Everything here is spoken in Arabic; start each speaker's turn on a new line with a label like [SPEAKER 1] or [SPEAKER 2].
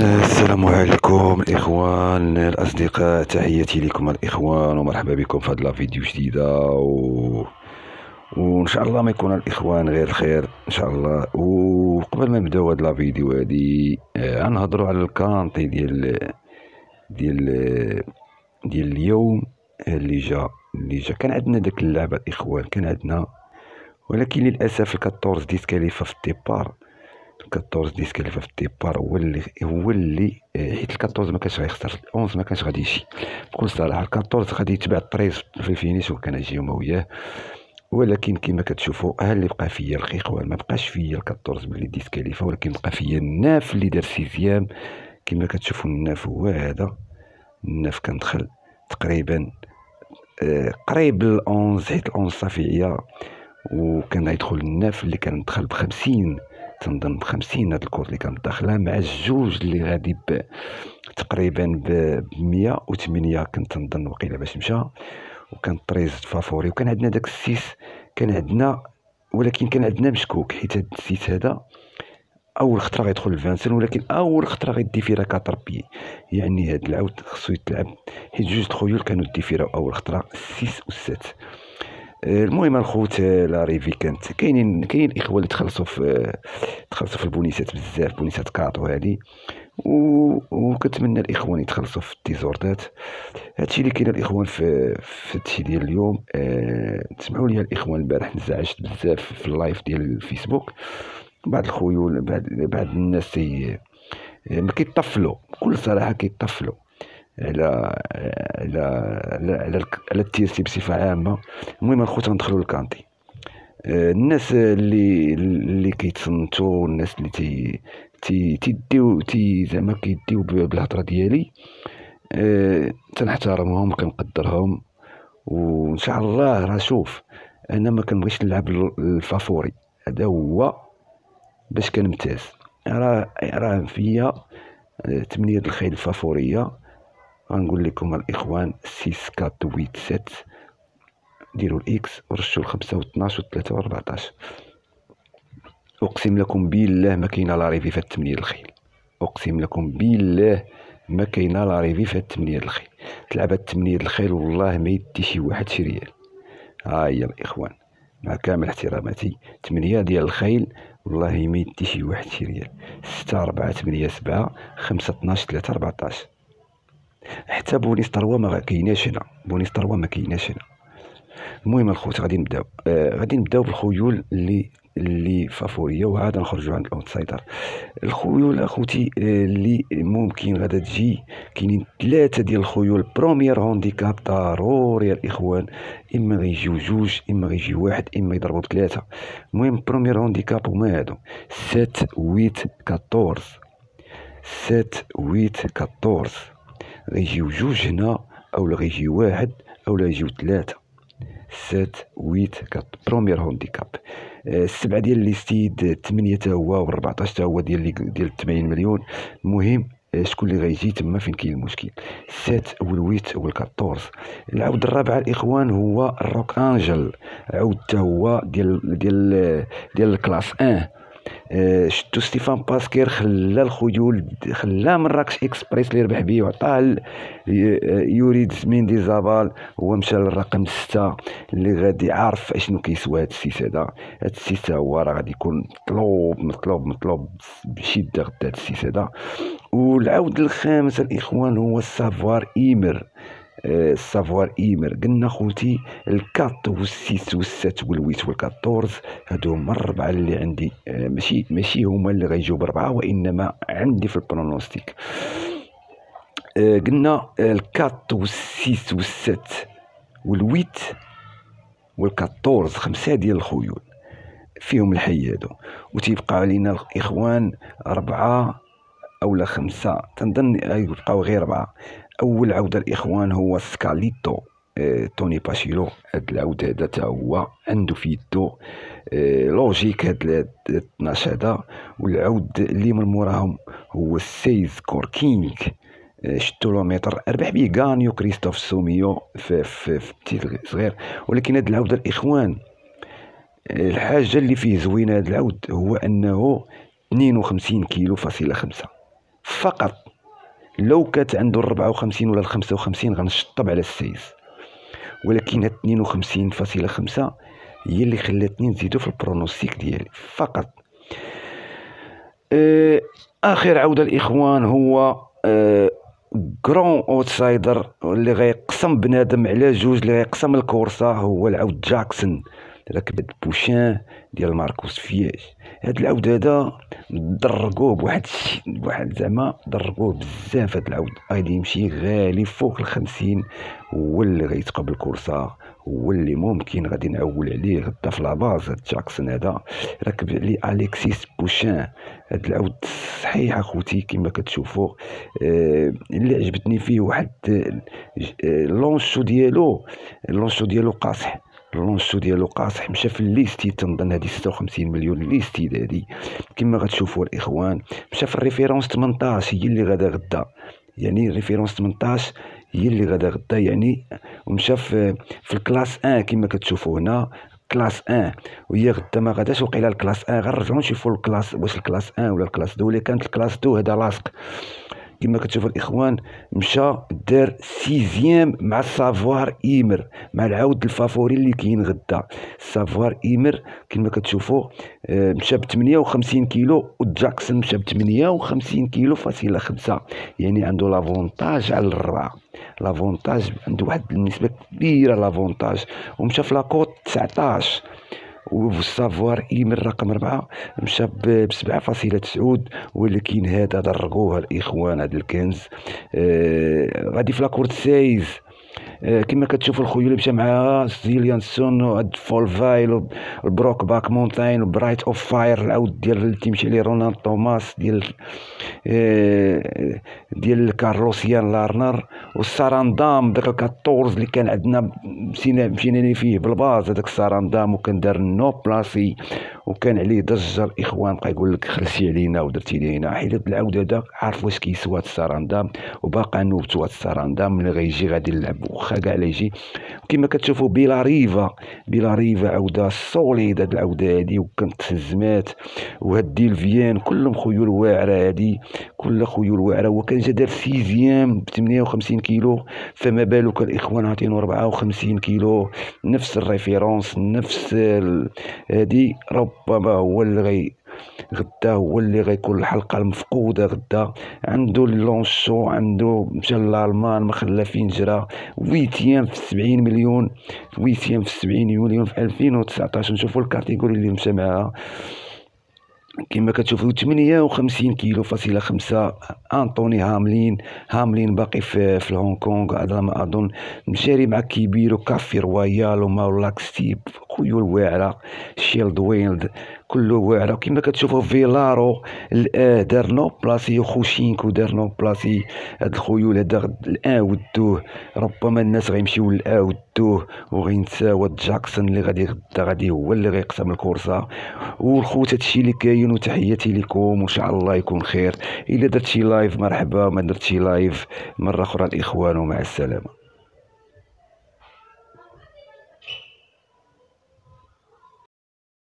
[SPEAKER 1] السلام عليكم الإخوان الأصدقاء تحياتي لكم الإخوان ومرحبا بكم في هذه فيديو جديدة و... وإن شاء الله ما يكون الإخوان غير الخير إن شاء الله. وقبل ما نبداو هاد الفيديو هادي آه، غنهضروا على ال quinté ديال ديال ديال اليوم اللي جا اللي جا. كان عندنا داك اللعبة الإخوان كان عندنا ولكن للأسف ال quatorze disqualifié في ال départ. 14 disqualifié في ال départ هو اللي هو اللي آه، حيت 14 ما كانش غيخسر 11 ما كانش غادي يمشي. بكل صراحة 14 غادي يتبع ال treize في ال finish وكان يجيو وياه. ولكن كما كتشوفوا ها اللي بقى فيا الإخوان ما بقاش فيا 14 باللي disqualifié ولكن بقى فيا ال neuf اللي دار sixième. كما كتشوفوا ال neuf هو هذا ال neuf كندخل تقريبا آه، قريب ل 11 حيت ال 11 صافي وكان غيدخل ال neuf اللي كان دخل ب 50 تنظن بخمسين هاد ال cote اللي كانت داخله مع الجوج اللي غادي تقريبا بمية وثمانية كنت تنظن وقيله باش مشى. وكان treize favori. وكان عندنا داك ال six كان عندنا ولكن كان عندنا مشكوك. حيت هاد ال six هذا أول خطرة غيدخل الفانسون ولكن أول خطرة غي déferrer quatre pieds. يعني هاد العود خصو يتلعب. حيت جوج الخيول كانوا déferrés أول خطرة ال six وال sept. المهم الخوت لاريفي كانت كاينين كاينين الاخوه اللي تخلصوا في تخلصوا في البونيسات بزاف بونيسات كاطو هادي. و... وكنتمنى الإخوان يتخلصوا في التيزوردات هادشي اللي كاين الإخوان في في هادشي ديال اليوم أه... تسمحوا لي الإخوان البارح نزعجت بزاف في اللايف ديال الفيسبوك. بعض الخيول بعض بعض الناس ي... ما كيطفلوا. بكل صراحة كيطفلوا. على على على على, ال tiercé بصفة عامة. المهم الخوت غندخلوا لل quinté. آه، الناس اللي اللي كيتصنتوا الناس اللي تي تي تيديو تي زعما كيديو بالهضرة ديالي أه تنحترمهم كنقدرهم وان شاء الله راه شوف أنا ما كنبغيش نلعب ال favori. هذا هو باش كنمتاز. راه راه فيا تمنية آه، الخيل الفافورية. غنقول لكم الإخوان six quatre huit sept ديروا ال X ورشوا الخمسة و 12 و 3 و 14 أقسم لكم بالله ما كاينة l'arrivée في التمنية الخيل. أقسم لكم بالله ما كاينة l'arrivée في التمنية الخيل. تلعب التمنية الخيل والله ما يدي شي واحد شي ريال. ها هي الإخوان مع كامل احتراماتي تمنية ديال الخيل والله ما يدي شي واحد شي ريال. ستة أربعة تمنية سبعة خمسة 12 ثلاثة 14 حتى bonus trois ما كايناش هنا. bonus trois ما كايناش هنا. المهم الخوت غادي نبداو آه غادي نبدأو بالخيول اللي اللي فافورية وعاد نخرجوا عند ال outsider. الخيول أخوتي آه، اللي ممكن غادا تجي كاينين ثلاثة ديال الخيول. premier handicap ضروري الإخوان. إما غيجيو جوج إما غيجي واحد إما يضربوا بثلاثه المهم premier handicap هما هادو. 7 8 14 7 8 14 غيجيو جوج هنا اولا غيجي واحد اولا يجيو ثلاثة sept huit quatorze premier handicap. السبعة ديال listed ثمانية تا هو و 14 تا هو ديال ديال 80 مليون. المهم آه، شكون اللي غيجي تما فين كاين المشكل. sept وال huit وال quatorze. العود الرابع الإخوان هو الروك أنجل. عود تا هو ديال ديال ديال ال classe 1 آه، شتو ستيفان باسكير خلى الخيول خلى مراكش إكسبريس اللي ربح بيه وعطاه يريد دي زابال هو مشى للرقم ستة اللي غادي عارف إشنو كيسوى هاد ال six هذا هاد ال six هو راه غادي يكون مطلوب مطلوب مطلوب بشدة غدا هاد ال six هذا والعود الخامس الإخوان هو السافوار إيمر. سافوار ايمر قلنا خوتي الكات والسيس والسات والويت والكاتورز هادو هما الربعه اللي عندي ماشي ماشي هما اللي غيجيو بربعه وانما عندي في ال pronostic قلنا الكات والسيس والسات والويت والكاتورز خمسة ديال الخيول فيهم الحي هادو وتيبقى علينا الاخوان أربعة أولا خمسة تنظن يبقاو غير أربعة أول عودة الإخوان هو سكاليتو آه توني باشيلو. هاد العود هذا تا هو عنده في يدو آه لوجيك هاد 12 هذا والعود اللي من موراهم هو السيز كوركينغ آه شتولومتر ربح به غانيو كريستوف سوميو في في, في صغير. ولكن هاد العود الإخوان الحاجة اللي فيه زوينة هاد العود هو أنه 52 كيلو فاصلة خمسة. فقط لو كانت عنده الربعة وخمسين ولا الخمسة وخمسين غنشطب على ال seize ولكن هاد اثنين وخمسين فاصلة خمسة هي اللي خلاتني نزيدو في ال pronostic ديالي. فقط. آه آخر عودة الاخوان هو آه grand outsider اللي غيقسم بنادم على جوج اللي غيقسم الكورسا هو العود جاكسون ركب بوشان ديال ماركوس فياش. هاد العود هذا درقوه بواحد الشيء بواحد زعما درقوه بزاف هاد العود. غادي يمشي غالي فوق الخمسين هو اللي غيتقبل كورسا هو اللي ممكن غادي نعول عليه غدا في la base. هاد جاكسون هذا ركب عليه أليكسيس بوشان. هاد العود صحيح أخوتي كما كتشوفوا آه اللي عجبتني فيه واحد آه لونشو ديالو لونشو ديالو قاصح. اللونشو ديالو قاصح مشى في ال listed تنظن هادي 56 مليون listed هادي. كما غتشوفوا الإخوان مشى في ال référence 18 هي اللي غادا غدا. يعني ال référence 18 هي اللي غادا غدا يعني ومشى في في ال classe 1 كما كتشوفوا هنا. classe 1 وهي غدا ما غاداش وقيلا ال classe 1 غنرجعو نشوفوا ال classe واش ال classe 1 ولا ال classe 2 ولا كانت ال classe 2 هذا لاصق. كما كتشوفوا الإخوان مشى دار sixième مع ال Savoir Aimer مع العود ال favori اللي كاين غدا Savoir Aimer كما كتشوفوا آه، مشى ب 58 كيلو وجاكسون مشى ب 58 كيلو فاصلة خمسة. يعني عنده l'avantage على الرابعه لافونتاج عنده واحد النسبة كبيرة لافونتاج. ومشى في لاكوت 19 والسافوار إيميل رقم أربعة مشى فاصلة تسعود ولكن هذا درقوه الإخوان هذا الكنز. آه غادي في لاكورت سايز. كما كتشوفوا الخيول اللي مشى معاها زيليان سون فول فايل البروك باك مونتاين برايت اوف فاير العود ديال اللي تيمشي عليه رونالد توماس ديال آه، ديال كارلوسيان لارنر والساراندام داك 14 اللي كان عندنا مشينا مشينا فيه بالباز هذاك الساراندام وكان دار نو بلاسي وكان عليه ضجه الاخوان بقى يقول لك خلصي علينا ودرتي لينا. حيت العود هذا عارف واش كيسوى هاد الساراندام وباقا نوبتو هاد الساراندام ملي غيجي غادي نلعب واخا كاع لا يجي. كما كتشوفوا بلا ريفا بلا ريفا عوده سوليد هاد العودة هادي وكانت تهزمات وهاد ديل فيان كلهم خيول واعره هادي كل خيول واعره وكان جا دار sixième ب 58 كيلو فما بالك الاخوان عاطينو 54 كيلو. نفس ال référence نفس هادي ربما هو اللي غي غدا هو اللي غيكون الحلقة المفقودة غدا. عنده لونشو عنده مشى لالمان ما خلا فين جرى huitième في 70 مليون. huitième في 70 مليون في 2019 نشوفوا ال catégorie اللي مشى معاها كما كتشوفوا 58 كيلو فاصلة خمسة. أنطوني هاملين. هاملين باقي في, في الهونغ كونغ. على ما اظن مشاري مع كيبيرو كافي رويال وماولاك ستيب خيول واعره شيلد ويلد كله واعرة. كما كتشوفوا فيلارو دار نو بلاسي وخوشينكو دار نو بلاسي هاد الخيول هذا الان ودوه ربما الناس غيمشيو الان ودوه وغينساو جاكسون اللي غادي غدا غادي هو اللي غيقسم الكورسة. والخوت هادشي اللي كاين وتحياتي لكم وإن شاء الله يكون خير. إلا درت شي live مرحبا. ما درت شي لايف مرة أخرى الإخوان ومع السلامة.